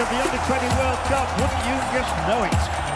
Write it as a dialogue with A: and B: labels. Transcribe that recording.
A: of the Under-20 World Cup, wouldn't you just know it?